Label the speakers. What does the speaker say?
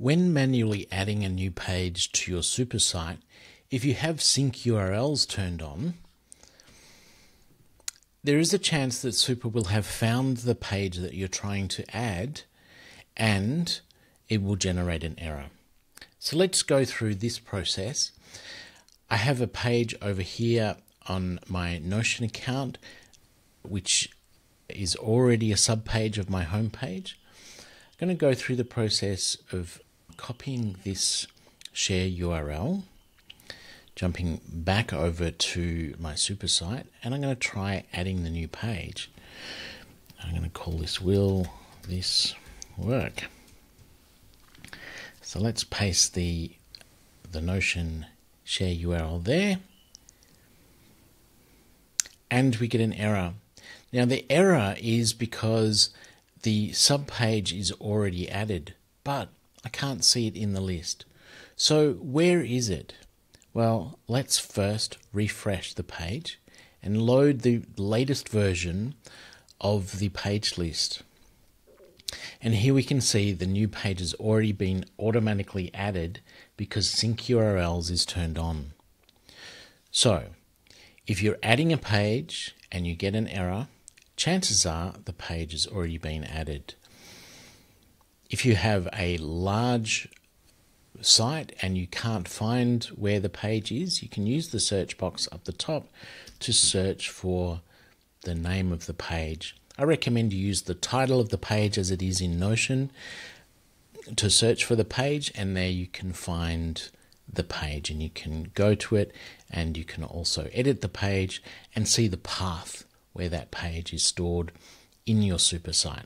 Speaker 1: When manually adding a new page to your super site, if you have sync URLs turned on, there is a chance that Super will have found the page that you're trying to add and it will generate an error. So let's go through this process. I have a page over here on my Notion account, which is already a subpage of my homepage. I'm going to go through the process of copying this share URL, jumping back over to my super site, and I'm going to try adding the new page. I'm going to call this Will This Work? So let's paste the the Notion share URL there. And we get an error. Now the error is because the subpage is already added, but I can't see it in the list. So where is it? Well, let's first refresh the page and load the latest version of the page list. And here we can see the new page has already been automatically added because sync URLs is turned on. So if you're adding a page and you get an error, chances are the page has already been added. If you have a large site and you can't find where the page is, you can use the search box up the top to search for the name of the page I recommend you use the title of the page as it is in Notion to search for the page, and there you can find the page and you can go to it and you can also edit the page and see the path where that page is stored in your super site.